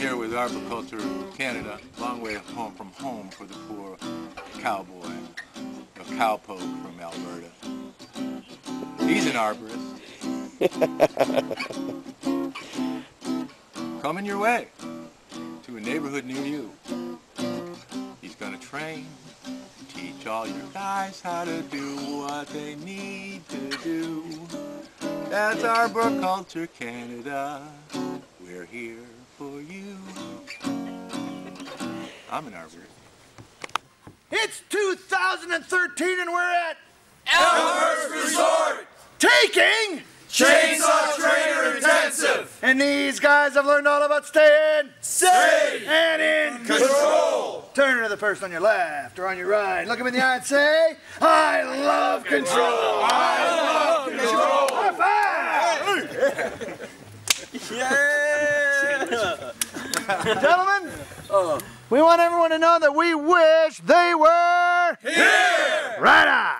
with Arboriculture Canada, long way home from home for the poor cowboy, a cowpoke from Alberta. He's an arborist. Coming your way to a neighborhood near you. He's gonna train, teach all your guys how to do what they need to do. That's Arboriculture Canada. We're here for you. I'm an arborist. It's 2013 and we're at Elmhurst Resort! taking, Chainsaw Trainer Intensive! and these guys have learned all about staying Safe! and in Control! Turn to the person on your left or on your right. Look him in the eye and say, I love control. I love control! High five! Gentlemen, we want everyone to know that we wish they were Here! right on.